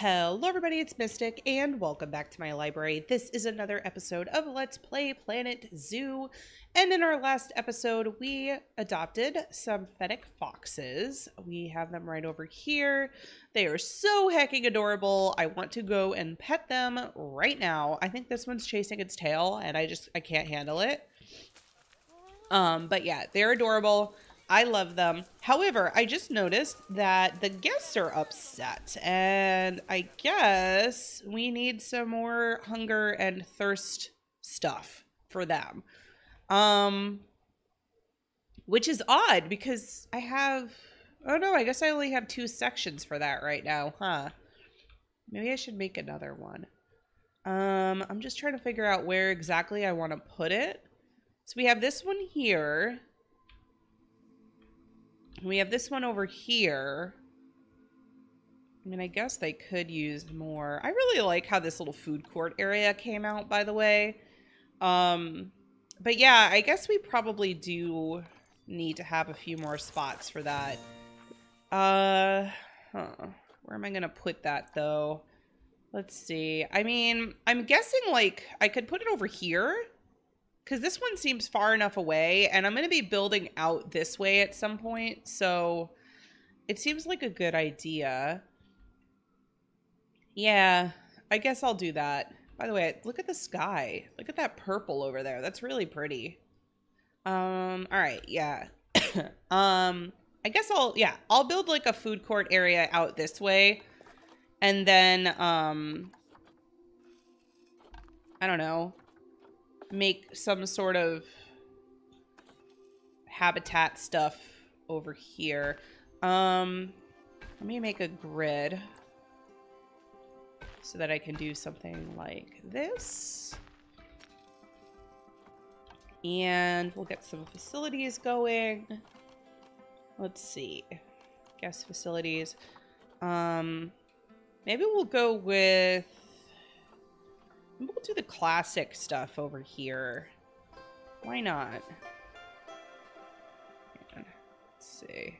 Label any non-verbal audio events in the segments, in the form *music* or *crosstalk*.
Hello everybody, it's Mystic and welcome back to my library. This is another episode of Let's Play Planet Zoo. And in our last episode, we adopted some fennec foxes. We have them right over here. They are so hecking adorable. I want to go and pet them right now. I think this one's chasing its tail and I just, I can't handle it. Um, but yeah, they're adorable. I love them. However, I just noticed that the guests are upset, and I guess we need some more hunger and thirst stuff for them. Um, which is odd because I have, oh no, I guess I only have two sections for that right now, huh? Maybe I should make another one. Um, I'm just trying to figure out where exactly I want to put it. So we have this one here. We have this one over here. I mean, I guess they could use more. I really like how this little food court area came out, by the way. Um, but yeah, I guess we probably do need to have a few more spots for that. Uh, huh. Where am I going to put that, though? Let's see. I mean, I'm guessing, like, I could put it over here because this one seems far enough away and I'm going to be building out this way at some point. So it seems like a good idea. Yeah, I guess I'll do that. By the way, look at the sky. Look at that purple over there. That's really pretty. Um, all right, yeah. *coughs* um, I guess I'll, yeah, I'll build like a food court area out this way. And then, um, I don't know, make some sort of habitat stuff over here. Um, let me make a grid so that I can do something like this. And we'll get some facilities going. Let's see. Guest facilities. Um, maybe we'll go with We'll do the classic stuff over here. Why not? Let's see.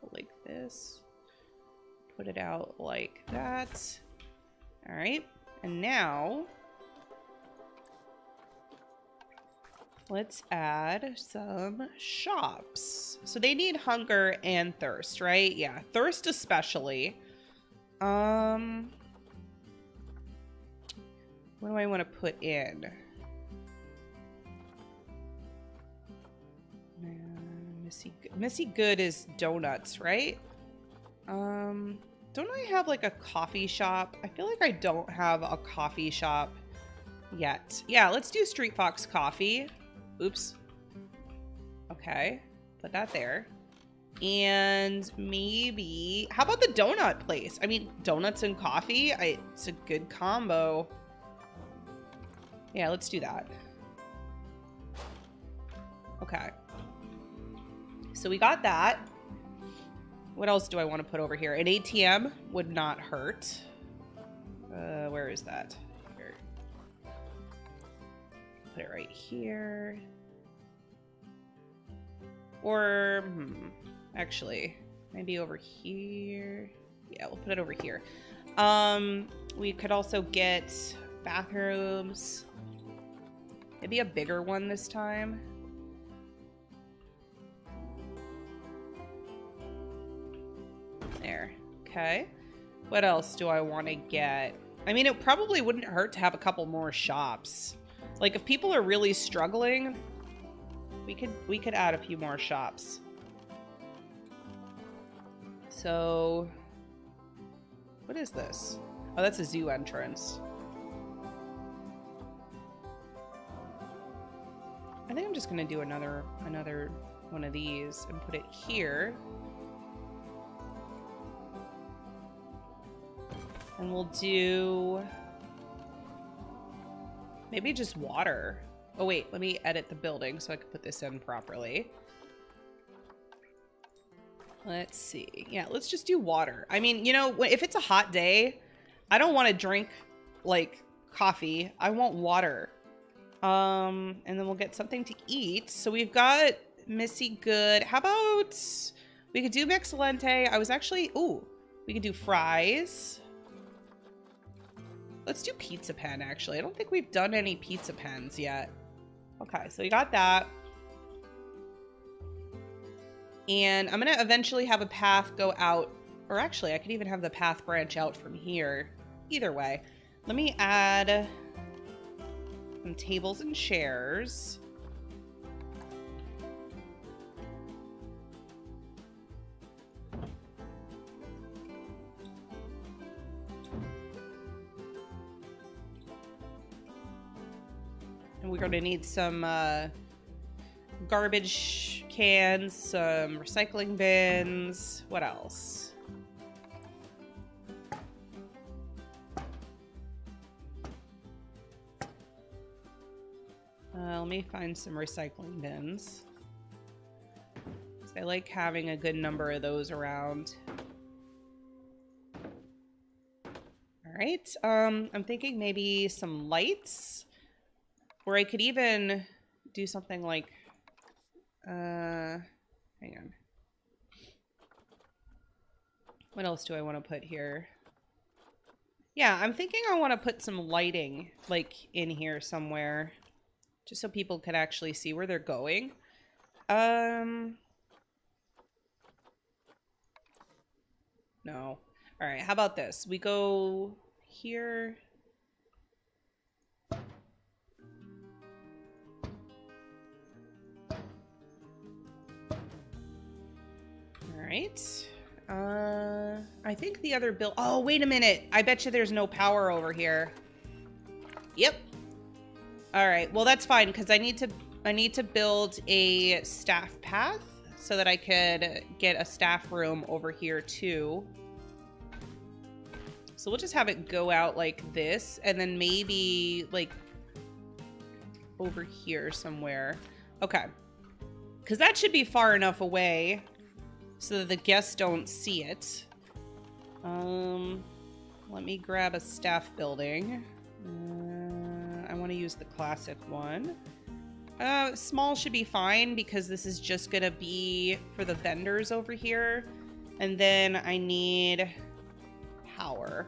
Go like this. Put it out like that. All right. And now, let's add some shops. So they need hunger and thirst, right? Yeah, thirst especially. Um, what do I want to put in? Missy, Missy Good is donuts, right? Um, don't I have like a coffee shop? I feel like I don't have a coffee shop yet. Yeah, let's do Street Fox Coffee. Oops. Okay, put that there. And maybe, how about the donut place? I mean, donuts and coffee, I, it's a good combo. Yeah, let's do that. Okay. So we got that. What else do I want to put over here? An ATM would not hurt. Uh, where is that? Here. Put it right here. Or, hmm, actually, maybe over here. Yeah, we'll put it over here. Um, we could also get bathrooms. Maybe a bigger one this time. There. Okay. What else do I want to get? I mean, it probably wouldn't hurt to have a couple more shops. Like, if people are really struggling, we could we could add a few more shops. So, what is this? Oh, that's a zoo entrance. I think I'm just gonna do another another one of these and put it here. And we'll do maybe just water. Oh wait, let me edit the building so I can put this in properly. Let's see. Yeah, let's just do water. I mean, you know, if it's a hot day, I don't want to drink like coffee. I want water. Um, and then we'll get something to eat. So we've got Missy Good. How about we could do Mixolente? I was actually, ooh, we could do fries. let's do pizza pen, actually. I don't think we've done any pizza pens yet. Okay, so we got that. And I'm going to eventually have a path go out. Or actually, I could even have the path branch out from here. Either way. Let me add some tables and chairs. And we're going to need some uh, garbage cans, some recycling bins. What else? Uh, let me find some recycling bins. I like having a good number of those around. All right. Um, I'm thinking maybe some lights. Or I could even do something like, uh, hang on. What else do I want to put here? Yeah, I'm thinking I want to put some lighting, like, in here somewhere. Just so people can actually see where they're going. Um... No. Alright, how about this? We go here... All right. Uh, I think the other bill. Oh, wait a minute. I bet you there's no power over here. Yep. All right. Well, that's fine because I need to. I need to build a staff path so that I could get a staff room over here too. So we'll just have it go out like this and then maybe like over here somewhere. Okay. Because that should be far enough away so that the guests don't see it. Um, let me grab a staff building. I want to use the classic one. Uh, small should be fine because this is just going to be for the vendors over here. And then I need power.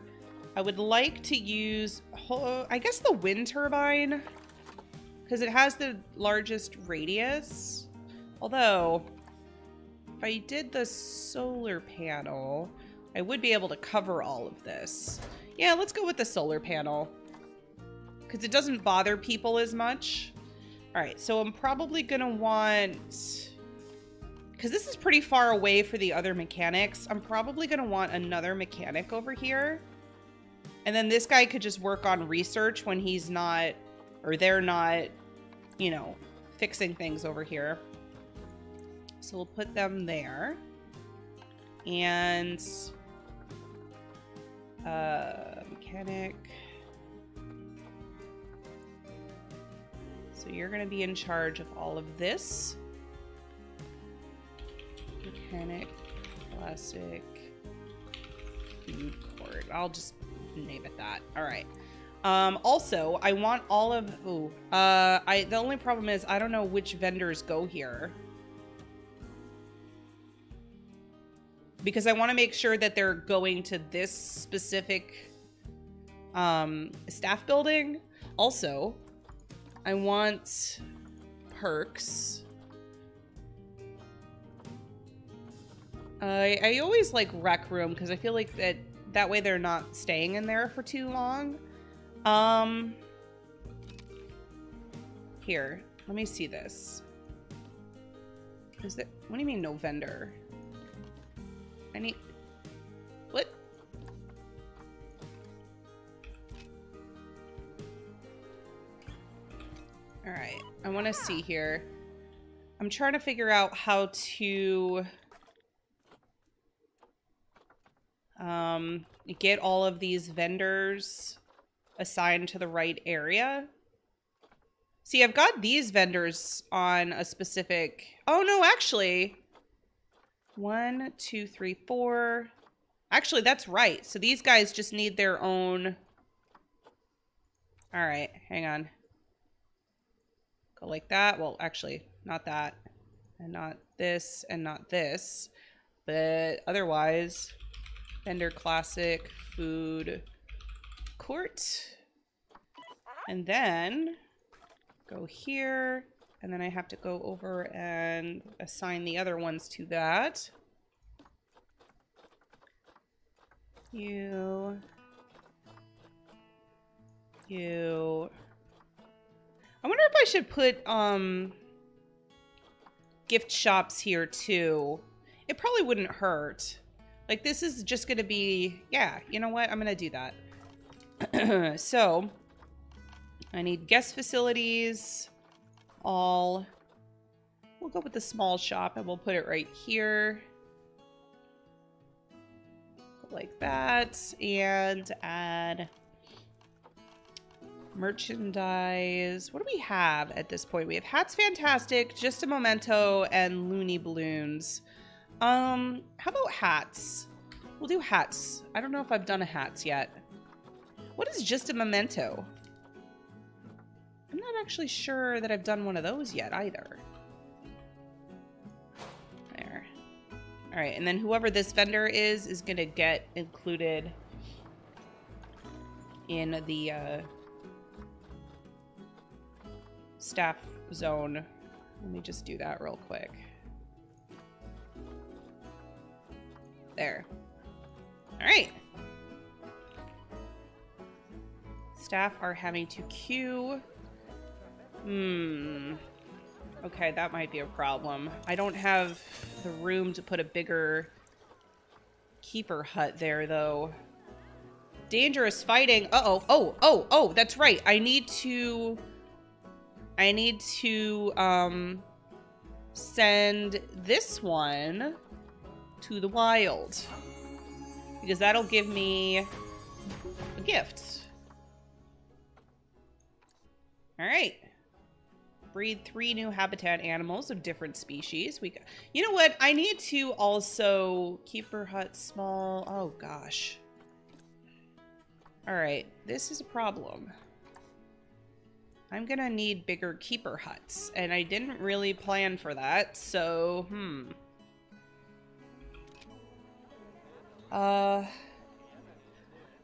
I would like to use, I guess the wind turbine because it has the largest radius. Although, if I did the solar panel, I would be able to cover all of this. Yeah, let's go with the solar panel. Because it doesn't bother people as much. Alright, so I'm probably to want... Because this is pretty far away for the other mechanics, I'm probably to want another mechanic over here. And then this guy could just work on research when he's not, or they're not, you know, fixing things over here. So we'll put them there. And uh, mechanic. So you're going to be in charge of all of this. Mechanic, classic, food court. I'll just name it that. All right. Um, also, I want all of. Ooh, uh, I the only problem is I don't know which vendors go here. because I want to make sure that they're going to this specific um, staff building. Also, I want perks. I, I always like rec room because I feel like that that way they're not staying in there for too long. Um, here, let me see this. Is it? What do you mean no vendor? I need... Alright, I want to see here. I'm trying to figure out how to... Um, get all of these vendors assigned to the right area. See, I've got these vendors on a specific... Oh, no, actually... One, two, three, four. Actually, that's right. So these guys just need their own... All right, hang on. Go like that. Well, actually, not that. And not this, and not this. But otherwise, vendor classic, food, court. And then go here. And then I have to go over and assign the other ones to that. You. You. I wonder if I should put, um, gift shops here too. It probably wouldn't hurt. Like, this is just going to be... Yeah, you know what? I'm going to do that. *clears throat* so, I need guest facilities. All... We'll go with the small shop and we'll put it right here. Like that. And add merchandise. What do we have at this point? We have Hats Fantastic, Just a Memento, and Loony Balloons. Um, how about hats? We'll do hats. I don't know if I've done a hats yet. What is Just a Memento? I'm not actually sure that I've done one of those yet either. There. All right, and then whoever this vendor is is going to get included in the uh, staff zone. Let me just do that real quick. There. All right. Staff are having to queue. Hmm. Okay, that might be a problem. I don't have the room to put a bigger keeper hut there, though. Dangerous fighting. Uh-oh. Oh, oh, oh, that's right. I need to... I need to, um, send this one to the wild. Because that'll give me a gift. Alright. Breed three new habitat animals of different species. We, You know what? I need to also... keep her hut small... Oh, gosh. Alright. This is a problem. I'm gonna need bigger keeper huts, and I didn't really plan for that, so, hmm. Uh,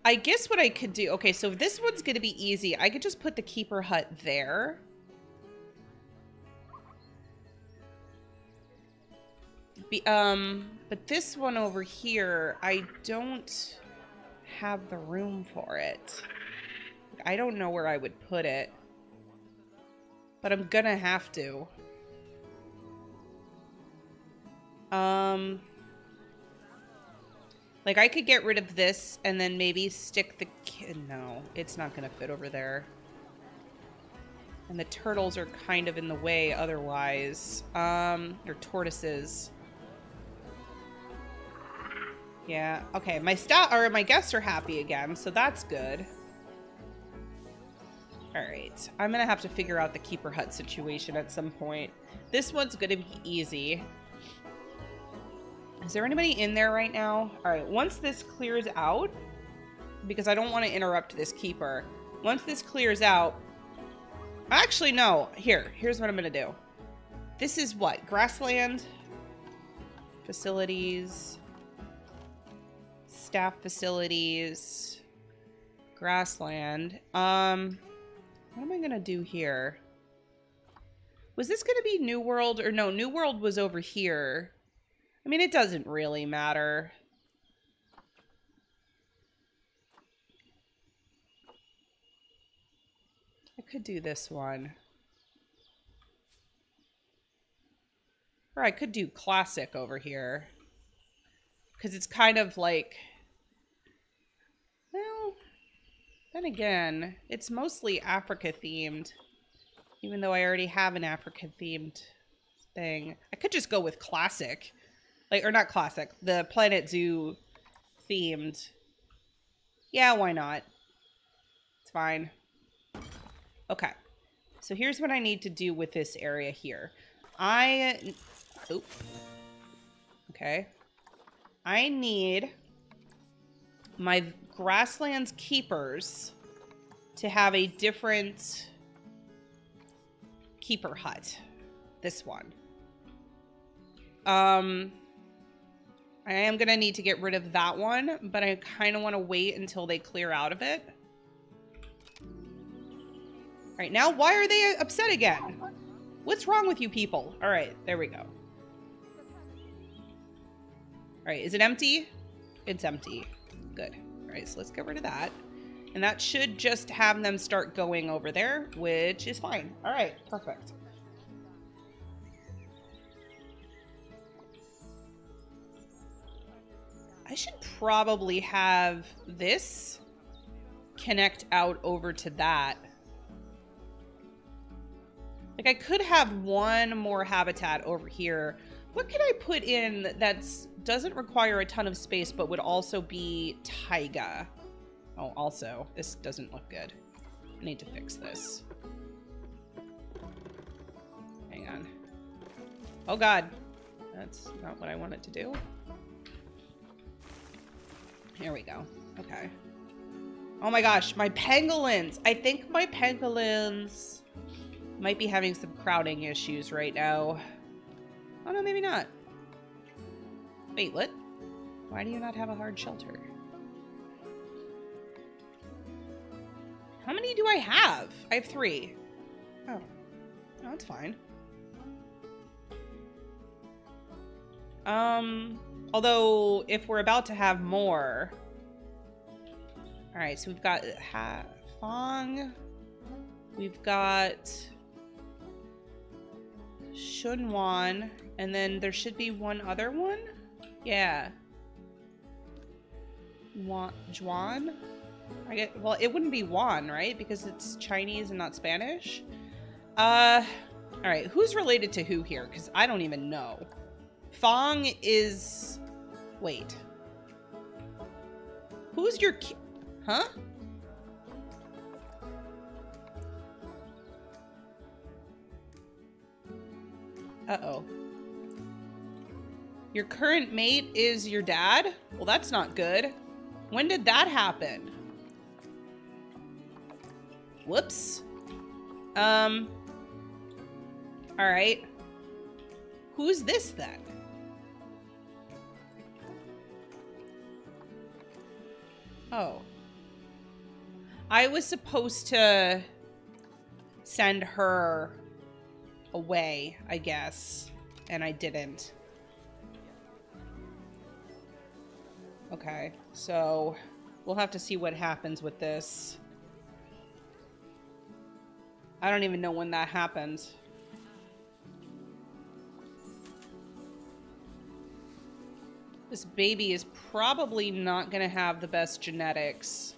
I guess what I could do, okay, so this one's gonna be easy. I could just put the keeper hut there. Be, um, but this one over here, I don't have the room for it. I don't know where I would put it. But I'm gonna have to. Um... Like, I could get rid of this and then maybe stick the... No, it's not to fit over there. And the turtles are kind of in the way otherwise. Um, or tortoises. Yeah, okay. My stat or my guests are happy again, so that's good. Alright, I'm gonna have to figure out the keeper hut situation at some point. This one's gonna be easy. Is there anybody in there right now? Alright, once this clears out, because I don't want to interrupt this keeper. Once this clears out, actually no, here, here's what I'm gonna do. This is what? Grassland? Facilities. Staff facilities. Grassland. Um... What am I going to do here? Was this going to be New World? Or no, New World was over here. I mean, it doesn't really matter. I could do this one. Or I could do classic over here. Because it's kind of like Then again, it's mostly Africa themed. Even though I already have an Africa themed thing. I could just go with classic. Like, or not classic, the Planet Zoo themed. Yeah, why not? It's fine. Okay. So here's what I need to do with this area here. I... Oop. Okay. I need my Grasslands Keepers to have a different keeper hut. This one. Um, I am going to need to get rid of that one, but I kind of want to wait until they clear out of it. All right, now why are they upset again? What's wrong with you people? All right, there we go. All right, is it empty? It's empty. Good. Right, so let's get rid of that. And that should just have them start going over there, which is fine. All right, perfect. I should probably have this connect out over to that. Like I could have one more habitat over here. What can I put in that's doesn't require a ton of space but would also be taiga? Oh, also, this doesn't look good. I need to fix this. Hang on. Oh god. That's not what I wanted to do. Here we go. Okay. Oh my gosh, my pangolins! I think my pangolins might be having some crowding issues right now. Oh no, maybe not. Wait, what? Why do you not have a hard shelter? How many do I have? I have three. Oh. Oh, that's fine. Um, although, if we're about to have more... Alright, so we've got ha Fong. We've got Shunwan. And then there should be one other one? Yeah. Juan? Juan? I get, well, it wouldn't be Juan, right? Because it's Chinese and not Spanish. Uh, all right. Who's related to who here? Because I don't even know. Fong is, wait. Who's your, huh? Uh-oh. Your current mate is your dad? Well, that's not good. When did that happen? Whoops. Um. Alright. Who's this then? Oh. I was supposed to send her away, I guess. And I didn't. Okay, so we'll have to see what happens with this. I don't even know when that happened. This baby is probably not going to have the best genetics.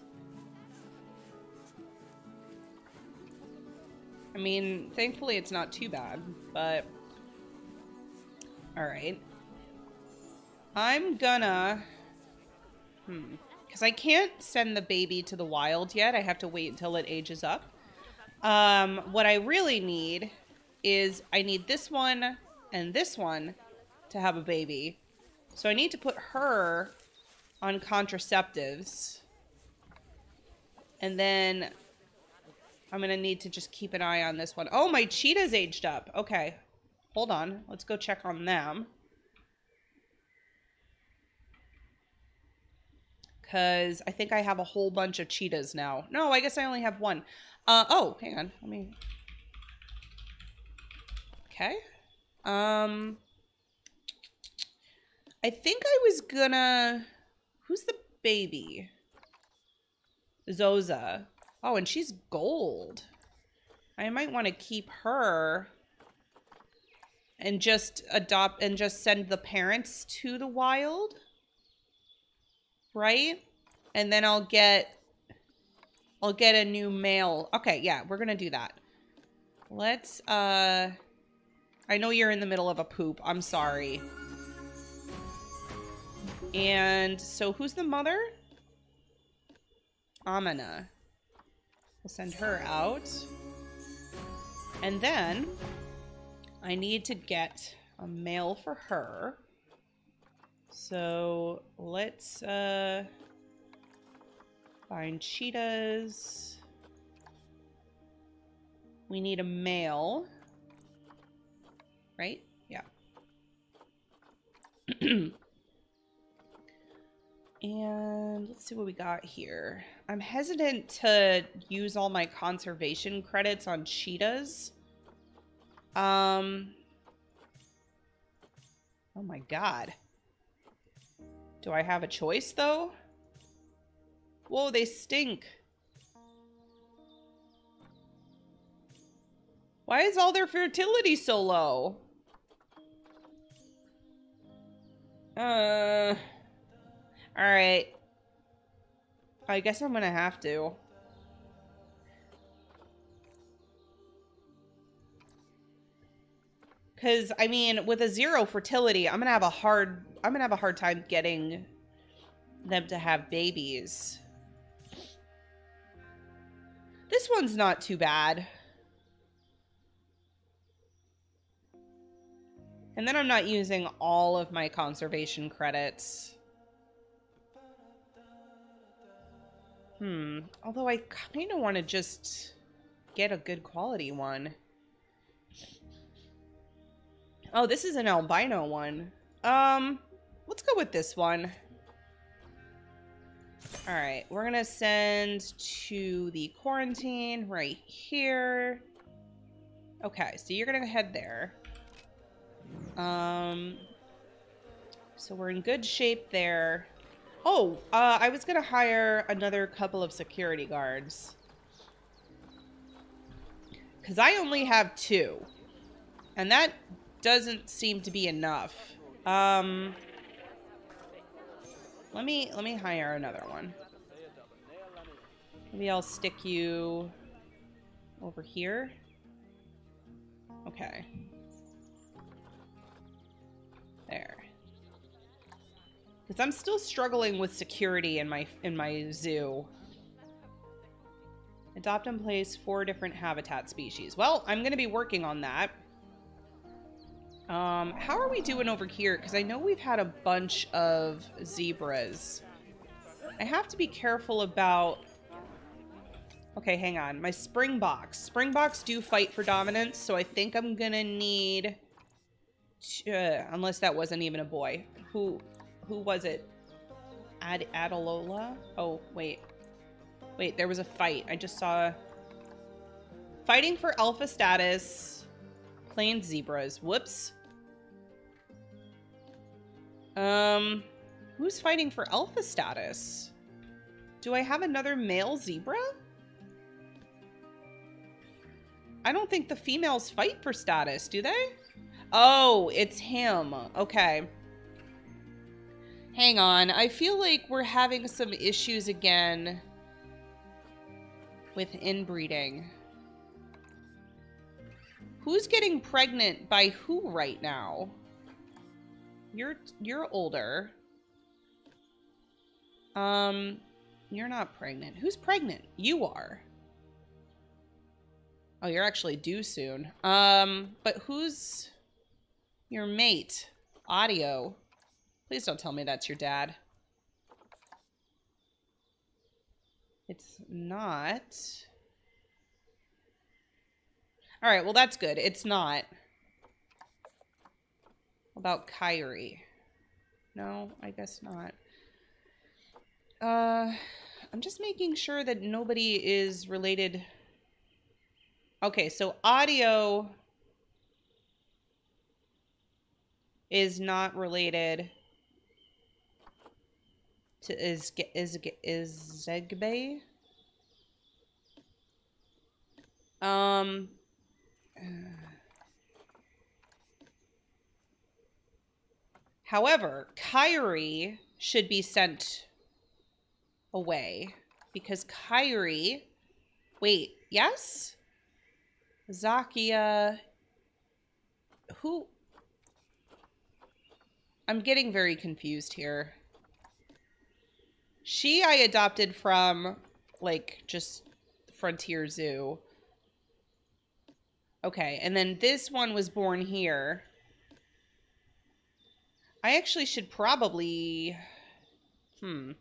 I mean, thankfully it's not too bad, but... Alright. I'm gonna... Hmm. Because I can't send the baby to the wild yet. I have to wait until it ages up. Um, what I really need is I need this one and this one to have a baby. So I need to put her on contraceptives. And then I'm going to need to just keep an eye on this one. Oh, my cheetah's aged up. Okay. Hold on. Let's go check on them. Because I think I have a whole bunch of cheetahs now. No, I guess I only have one. Uh, oh, hang on. Let me... Okay. Um... I think I was gonna... Who's the baby? Zoza. Oh, and she's gold. I might want to keep her and just adopt and just send the parents to the wild. Right? And then I'll get I'll get a new male. Okay, yeah, we're going to do that. Let's uh I know you're in the middle of a poop. I'm sorry. And so who's the mother? Amina. We'll send her out. And then I need to get a male for her. So let's uh, find cheetahs. We need a male. Right? Yeah. *clears throat* and let's see what we got here. I'm hesitant to use all my conservation credits on cheetahs. Um. Oh my god. Do I have a choice, though? Whoa, they stink. Why is all their fertility so low? Uh... Alright. I guess I'm gonna have to. Because, I mean, with a zero fertility, I'm gonna have a hard... I'm gonna have a hard time getting them to have babies. This one's not too bad. And then I'm not using all of my conservation credits. Hmm. Although I kind of want to just get a good quality one. Oh, this is an albino one. Um, let's go with this one. All right, we're gonna send to the quarantine right here. Okay, so you're gonna head there. Um, so we're in good shape there. Oh, uh, I was to hire another couple of security guards. Because I only have two. And that doesn't seem to be enough. Um, let me, let me hire another one. Maybe I'll stick you over here. Okay. There. Because I'm still struggling with security in my in my zoo. Adopt and place four different habitat species. Well, I'm going to be working on that. Um, how are we doing over here? Because I know we've had a bunch of zebras. I have to be careful about... Okay, hang on. My springboks. Springboks do fight for dominance, so I think I'm going to need uh, unless that wasn't even a boy. Who who was it? Ad Adalola? Oh, wait. Wait, there was a fight. I just saw... Fighting for alpha status. Playing zebras. Whoops. Um, who's fighting for alpha status? Do I have another male zebra? I don't think the females fight for status, do they? Oh, it's him. Okay. Hang on. I feel like we're having some issues again with inbreeding. Who's getting pregnant by who right now? You're you're older. Um, you're not pregnant. Who's pregnant? You are. Oh, you're actually due soon. Um, but who's your mate. Audio. Please don't tell me that's your dad. It's not. All right, well, that's good. It's not. About Kyrie. No, I guess not. Uh, I'm just making sure that nobody is related. Okay, so audio is not related to is is is Zegbe. Um. However, Kyrie should be sent away because Kyrie. Wait, yes? Zakia. Who I'm getting very confused here. She I adopted from like just Frontier Zoo. Okay, and then this one was born here. I actually should probably hmm.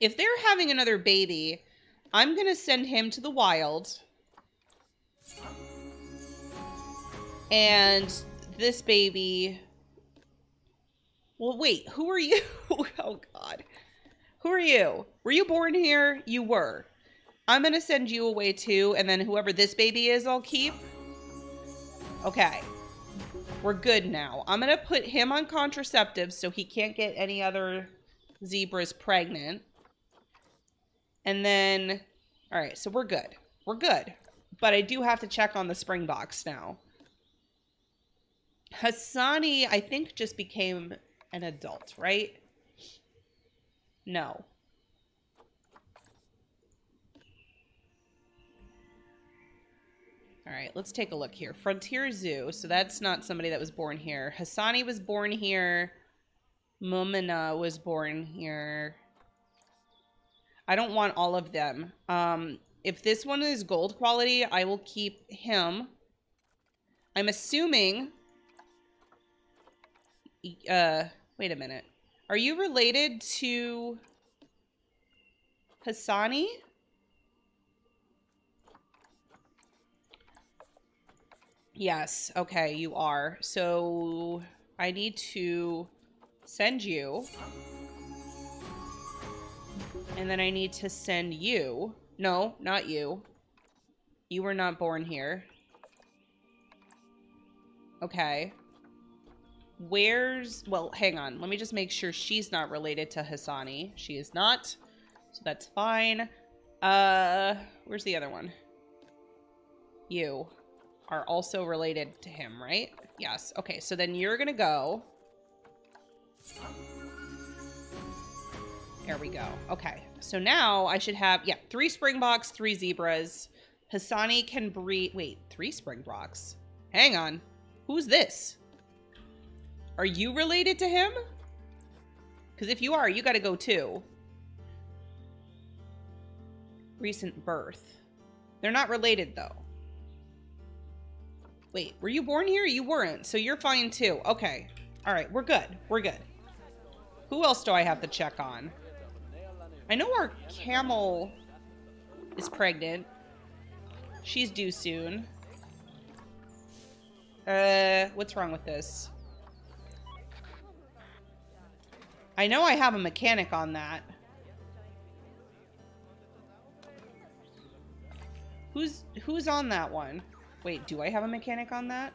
If they're having another baby, I'm going to send him to the wild. And this baby well, wait, who are you? *laughs* oh, God. Who are you? Were you born here? You were. I'm going to send you away too, and then whoever this baby is, I'll keep. Okay. We're good now. I'm going to put him on contraceptives so he can't get any other zebras pregnant. And then, all right, so we're good. We're good. But I do have to check on the spring box now. Hassani, I think, just became an adult, right? No. All right, let's take a look here. Frontier Zoo. So that's not somebody that was born here. Hassani was born here. Mumina was born here. I don't want all of them. Um, if this one is gold quality, I will keep him. I'm assuming... Uh, wait a minute. Are you related to Hassani? Yes, okay, you are. So I need to send you. And then I need to send you. No, not you. You were not born here. Okay. Where's... Well, hang on. Let me just make sure she's not related to Hassani. She is not. So that's fine. Uh, where's the other one? You are also related to him, right? Yes. Okay, so then you're gonna go. There we go. Okay, so now I should have, yeah, three Springboks, three Zebras. Hassani can breed, wait, three Springboks? Hang on. Who's this? Are you related to him? Because if you are, you gotta go too. Recent birth. They're not related though. Wait, were you born here? You weren't, so you're fine too. Okay. All right, we're good. We're good. Who else do I have to check on? I know our camel is pregnant. She's due soon. Uh, what's wrong with this? I know I have a mechanic on that. Who's who's on that one? Wait, do I have a mechanic on that?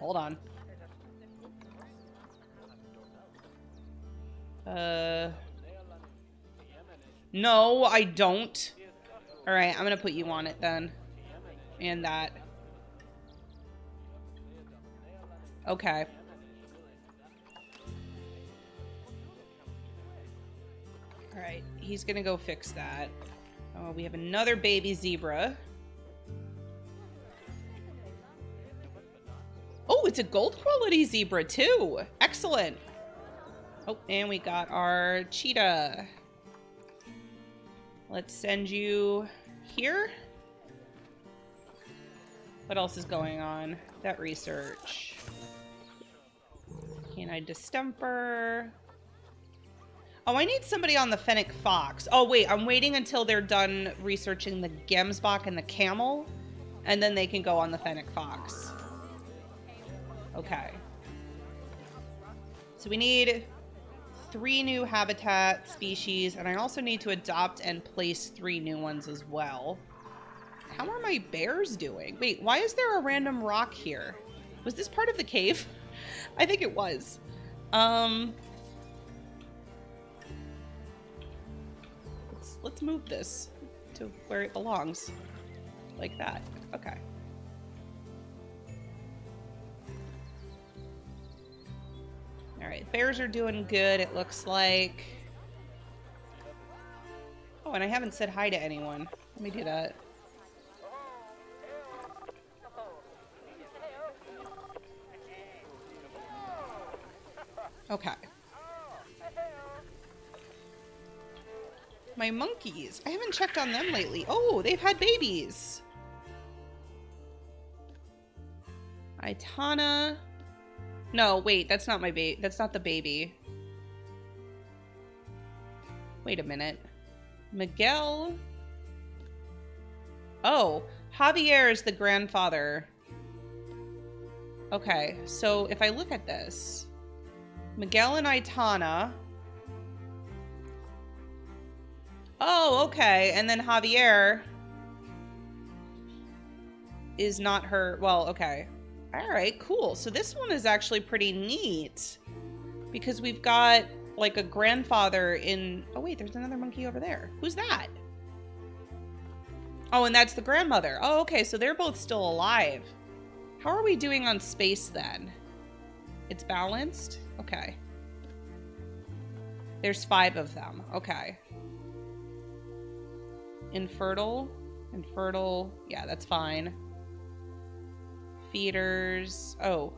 Hold on. Uh... No, I don't. Alright, I'm gonna put you on it then. And that. Okay. Alright, he's gonna go fix that. Oh, we have another baby zebra. Oh, it's a gold quality zebra too. Excellent. Oh, and we got our cheetah. Let's send you here. What else is going on? That research. Canine distemper. Oh, I need somebody on the Fennec Fox. Oh, wait, I'm waiting until they're done researching the Gemsbok and the Camel, and then they can go on the Fennec Fox. Okay. So we need three new habitat species, and I also need to adopt and place three new ones as well. How are my bears doing? Wait, why is there a random rock here? Was this part of the cave? *laughs* I think it was. Um, let's, let's move this to where it belongs. Like that. Okay. All right, bears are doing good, it looks like. Oh, and I haven't said hi to anyone. Let me do that. Okay. My monkeys. I haven't checked on them lately. Oh, they've had babies. Itana. No, wait, that's not my baby. That's not the baby. Wait a minute. Miguel. Oh, Javier is the grandfather. Okay, so if I look at this, Miguel and Itana Oh, okay. And then Javier is not her. Well, okay. All right, cool. So this one is actually pretty neat because we've got like a grandfather in. Oh, wait, there's another monkey over there. Who's that? Oh, and that's the grandmother. Oh, okay. So they're both still alive. How are we doing on space then? It's balanced? Okay. There's five of them. Okay. Infertile. Infertile. Yeah, that's fine. Feeders. Oh.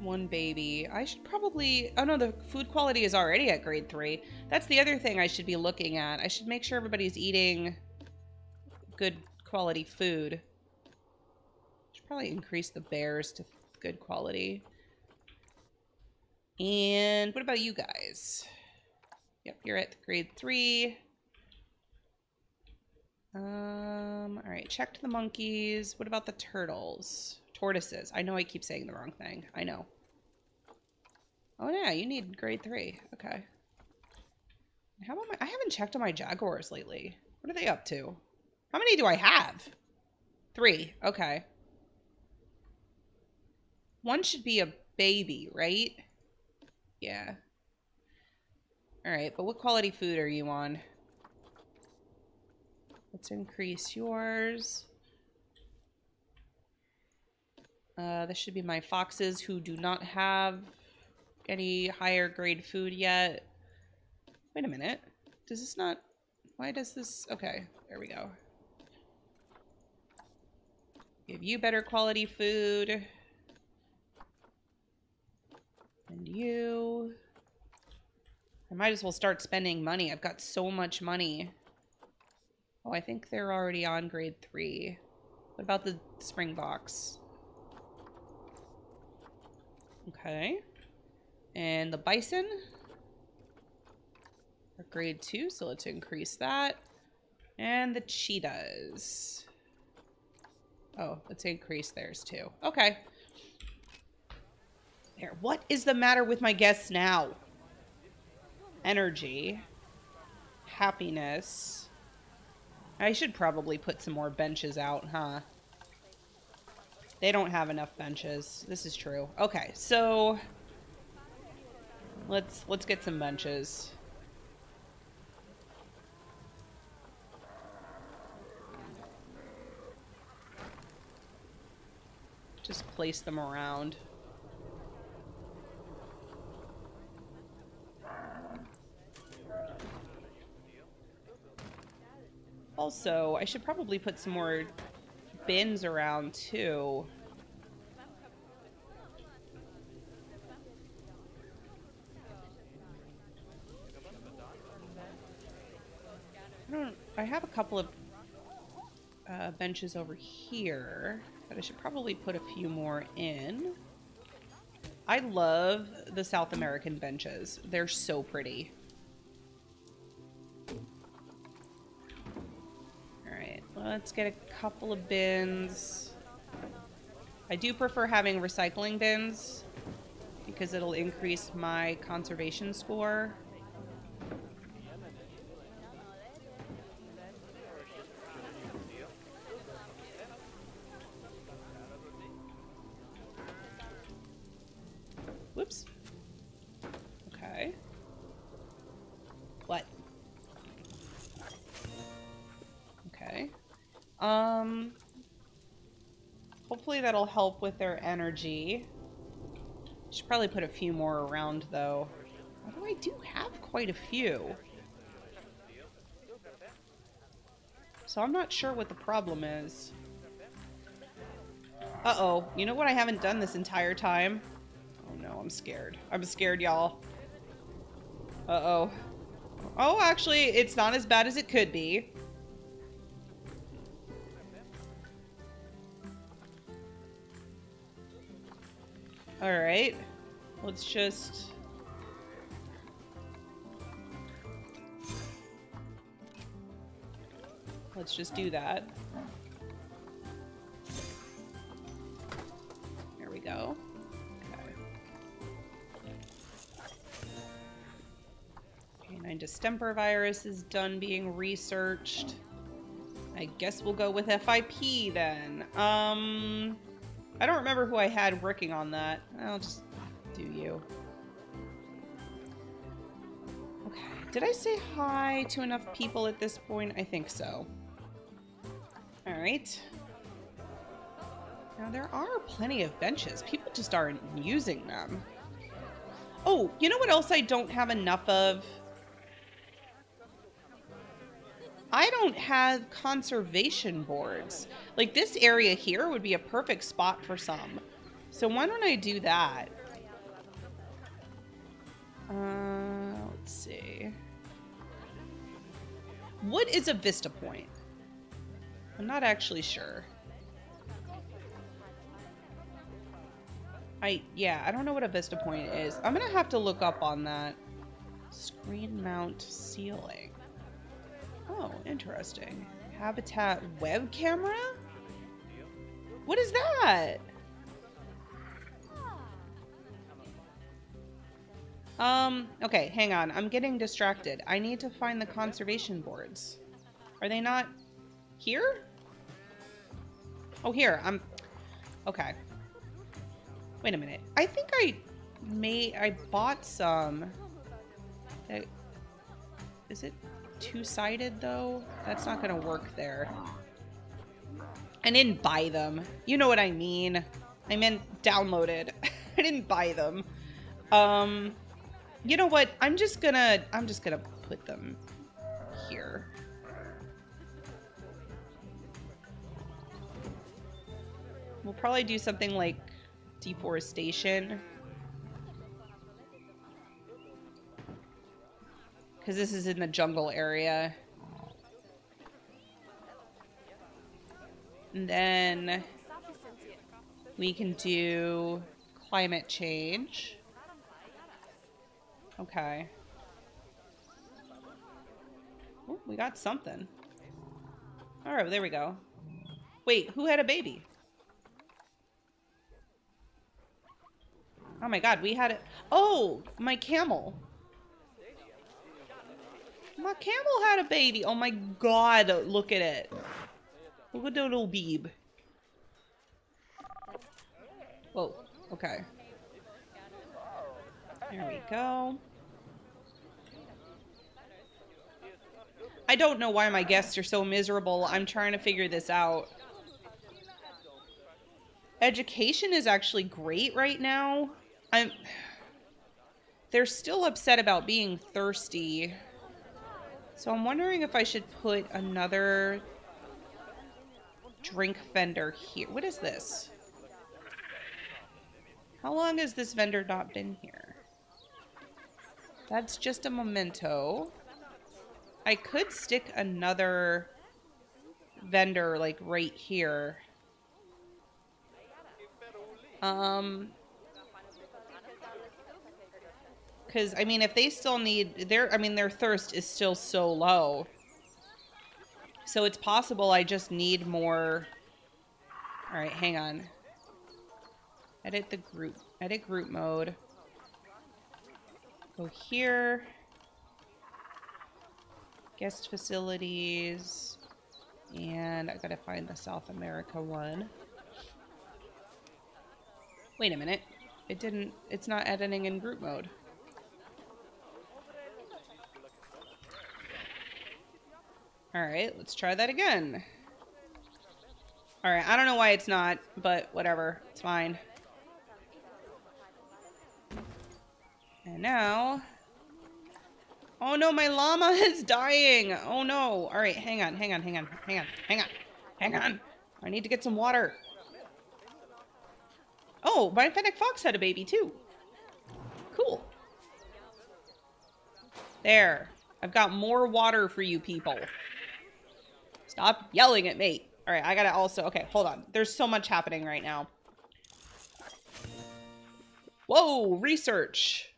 One baby. I should probably... Oh, no, the food quality is already at grade 3. That's the other thing I should be looking at. I should make sure everybody's eating good quality food. Should probably increase the bears to good quality. And what about you guys? Yep, you're at grade three. Um, all right, checked the monkeys. What about the turtles? Tortoises. I know I keep saying the wrong thing. I know. Oh, yeah, you need grade three. Okay. How about my... I haven't checked on my jaguars lately. What are they up to? How many do I have? Three. Okay. One should be a baby, right? Yeah. Alright, but what quality food are you on? Let's increase yours. Uh, this should be my foxes who do not have any higher grade food yet. Wait a minute. Does this not... Why does this... Okay, there we go. Give you better quality food. And you... I might as well start spending money. I've got so much money. Oh, I think they're already on grade 3. What about the springboks? Okay. And the bison are grade 2, so let's increase that. And the cheetahs. Oh, let's increase theirs too. Okay. There. What is the matter with my guests now? energy, happiness. I should probably put some more benches out, huh? They don't have enough benches. This is true. Okay, so let's let's get some benches. Just place them around. Also, I should probably put some more bins around too. I don't. I have a couple of uh, benches over here, but I should probably put a few more in. I love the South American benches. They're so pretty. Let's get a couple of bins. I do prefer having recycling bins because it'll increase my conservation score. That'll help with their energy. Should probably put a few more around, though. Although I do have quite a few. So I'm not sure what the problem is. Uh-oh. You know what I haven't done this entire time? Oh no, I'm scared. I'm scared, y'all. Uh-oh. Oh, actually, it's not as bad as it could be. Alright. Let's just... Let's just do that. There we go. Okay. And distemper virus is done being researched. I guess we'll go with FIP then. Um, I don't remember who I had working on that. I'll just do you. Okay, did I say hi to enough people at this point? I think so. All right. Now there are plenty of benches. People just aren't using them. Oh, you know what else I don't have enough of? I don't have conservation boards. Like this area here would be a perfect spot for some. So why don't I do that? Uh, let's see. What is a vista point? I'm not actually sure. I, yeah, I don't know what a vista point is. I'm gonna have to look up on that. Screen mount ceiling. Oh, interesting. Habitat web camera? What is that? Um, okay, hang on. I'm getting distracted. I need to find the conservation boards. Are they not here? Oh, here. I'm... Okay. Wait a minute. I think I may... I bought some... Is it two-sided, though? That's not going to work there. I didn't buy them. You know what I mean. I meant downloaded. *laughs* I didn't buy them. Um, you know what? I'm just gonna... I'm just gonna put them here. We'll probably do something like deforestation. Because this is in the jungle area. And then we can do climate change. Okay. Ooh, we got something. All right, there we go. Wait, who had a baby? Oh my god, we had it. Oh, my camel. My camel had a baby. Oh my god, look at it. Look at the little beeb. Whoa, okay. There we go. I don't know why my guests are so miserable. I'm trying to figure this out. Education is actually great right now. I'm... They're still upset about being thirsty. So I'm wondering if I should put another drink vendor here. What is this? How long has this vendor not been here? That's just a memento. I could stick another vendor like right here. Um, because I mean, if they still need their, I mean, their thirst is still so low. So it's possible I just need more. All right, hang on. Edit the group. Edit group mode. Go here. Guest facilities. And I gotta find the South America one. Wait a minute. It didn't, it's not editing in group mode. Alright, let's try that again. Alright, I don't know why it's not, but whatever. It's fine. And now... Oh no, my llama *laughs* is dying! Oh no! Alright, hang on, hang on, hang on, hang on, hang on, hang on! I need to get some water. Oh, my fennec fox had a baby too. Cool. There. I've got more water for you people. Stop yelling at me. All right, I gotta also, okay, hold on. There's so much happening right now. Whoa, research.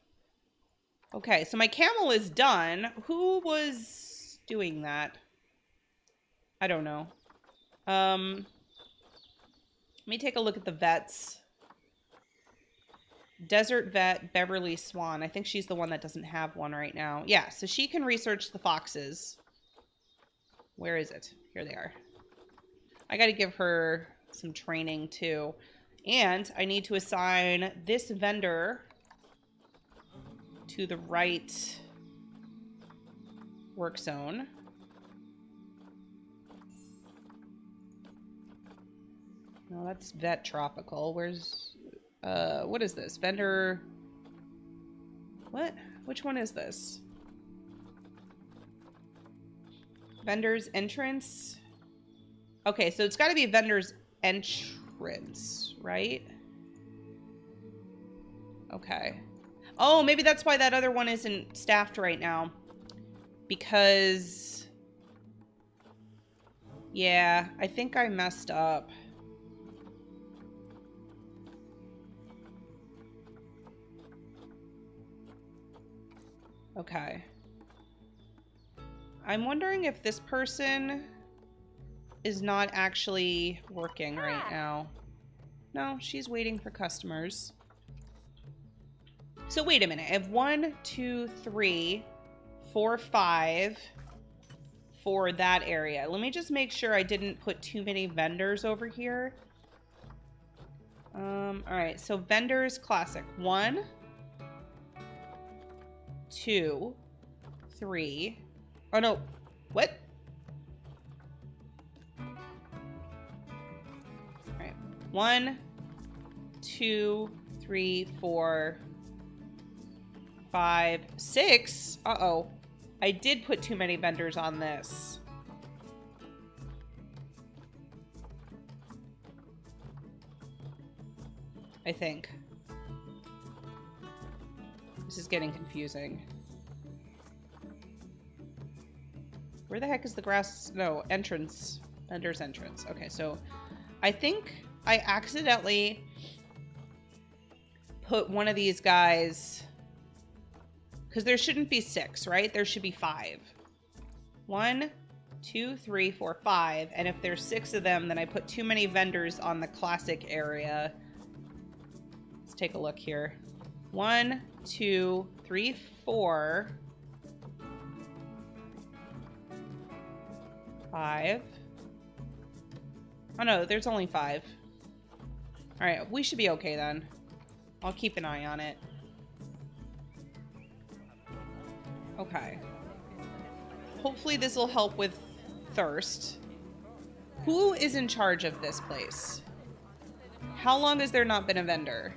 Okay, so my camel is done. Who was doing that? I don't know. Um, let me take a look at the vets. Desert Vet Beverly Swan. I think she's the one that doesn't have one right now. Yeah, so she can research the foxes. Where is it? Here they are. I got to give her some training too. And I need to assign this vendor to the right work zone. No, that's Vet Tropical. Where's uh, what is this? Vendor... What? Which one is this? Vendor's entrance? Okay, so it's got to be vendor's entrance, right? Okay. Oh, maybe that's why that other one isn't staffed right now. Because... Yeah, I think I messed up. Okay. I'm wondering if this person is not actually working right now. No, she's waiting for customers. So wait a minute. I have one, two, three, four, five for that area. Let me just make sure I didn't put too many vendors over here. Um, all right, so vendors classic. One, two, three. Oh no, what? Alright, one, two, three, four, five, six. Uh-oh. I did put too many vendors on this. I think. This is getting confusing. Where the heck is the grass? No, entrance. Vendor's entrance. Okay, so I think I accidentally put one of these guys... Because there shouldn't be six, right? There should be five. One, two, three, four, five. And if there's six of them, then I put too many vendors on the classic area. Let's take a look here. One, two, three, four, five. Oh no, there's only five. Alright, we should be okay then. I'll keep an eye on it. Okay. Hopefully this will help with thirst. Who is in charge of this place? How long has there not been a vendor?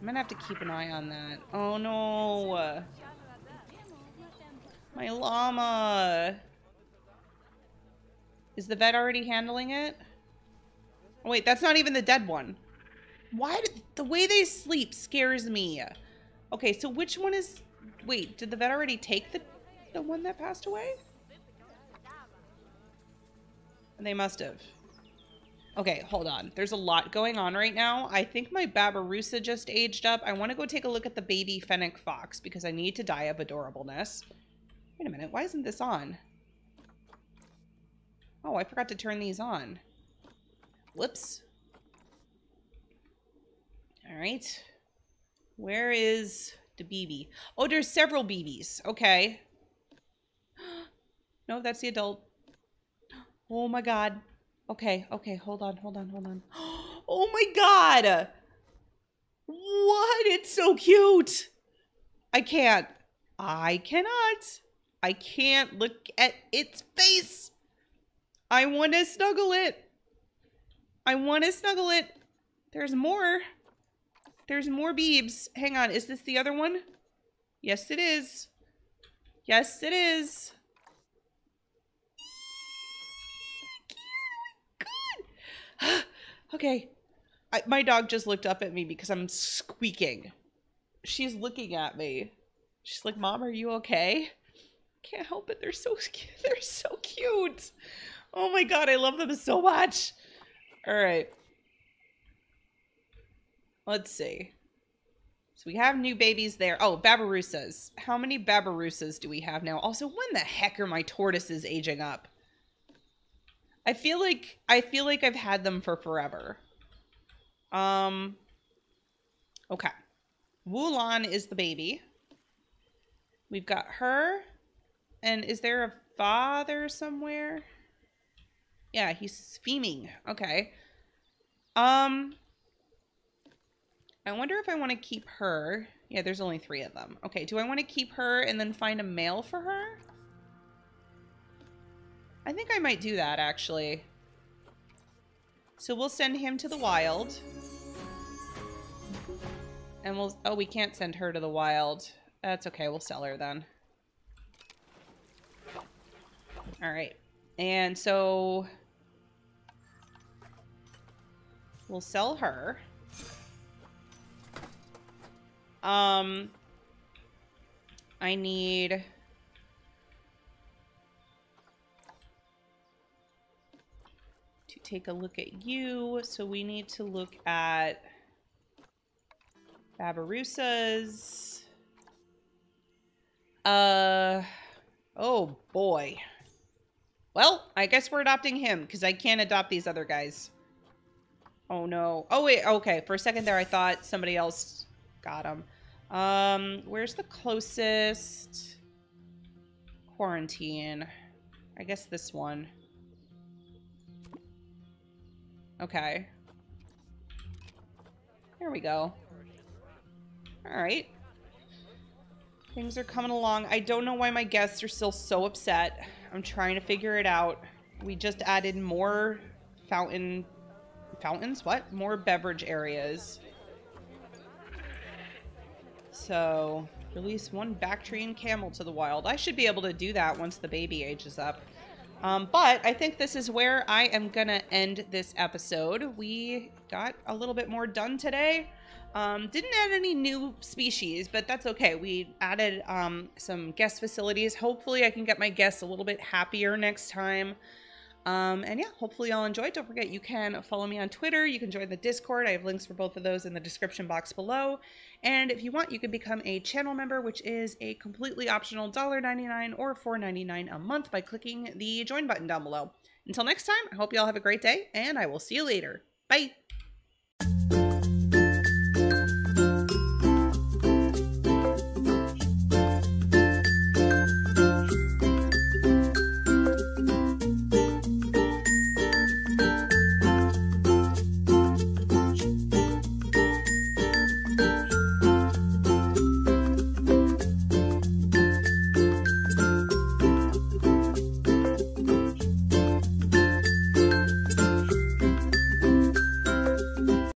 I'm gonna have to keep an eye on that. Oh no. My llama. Is the vet already handling it? Oh, wait, that's not even the dead one. Why did the way they sleep scares me? Okay, so which one is wait, did the vet already take the the one that passed away? They must have. Okay, hold on. There's a lot going on right now. I think my Babirusa just aged up. I want to go take a look at the baby Fennec Fox because I need to die of adorableness. Wait a minute. Why isn't this on? Oh, I forgot to turn these on. Whoops. All right. Where is the BB? Oh, there's several BBs. Okay. *gasps* no, that's the adult. *gasps* Oh my god. Okay, okay, hold on, hold on, hold on. *gasps* Oh my god! What? It's so cute! I can't. I cannot. I can't look at its face. I want to snuggle it. I want to snuggle it. There's more. There's more beebs. Hang on, is this the other one? Yes, it is. Yes, it is. *gasps* okay. I, my dog just looked up at me because I'm squeaking. She's looking at me. She's like, "Mom, are you okay?" Can't help it. They're so *laughs* they're so cute. Oh my god, I love them so much. All right. Let's see. So we have new babies there. Oh, Babirusas. How many Babirusas do we have now? Also, when the heck are my tortoises aging up? I feel like I feel like I've had them for forever. Um, okay. Wulan is the baby. We've got her. And is there a father somewhere? Yeah, he's fuming. Okay. Um, I wonder if I want to keep her. Yeah, there's only three of them. Okay, do I want to keep her and then find a male for her? I think I might do that, actually. So we'll send him to the wild. And we'll... Oh, we can't send her to the wild. That's okay. We'll sell her then. Alright. And so... We'll sell her. Um... I need... To take a look at you. So we need to look at... Babirusa's... Uh... Oh, boy. Well, I guess we're adopting him, because I can't adopt these other guys. Oh, no. Oh, wait, okay. For a second there, I thought somebody else got him. Um, where's the closest quarantine? I guess this one. Okay. There we go. Alright. Things are coming along. I don't know why my guests are still so upset. I'm trying to figure it out. We just added more fountain... Fountains? What? More beverage areas. So, release one Bactrian camel to the wild. I should be able to do that once the baby ages up. Um, but I think this is where I am going to end this episode. We got a little bit more done today. Um, didn't add any new species, but that's okay. We added um, some guest facilities. Hopefully I can get my guests a little bit happier next time. Um, and yeah, hopefully y'all enjoyed. Don't forget, you can follow me on Twitter. You can join the Discord. I have links for both of those in the description box below. And if you want, you can become a channel member, which is a completely optional $1.99 or $4.99 a month by clicking the join button down below. Until next time, I hope y'all have a great day, and I will see you later. Bye!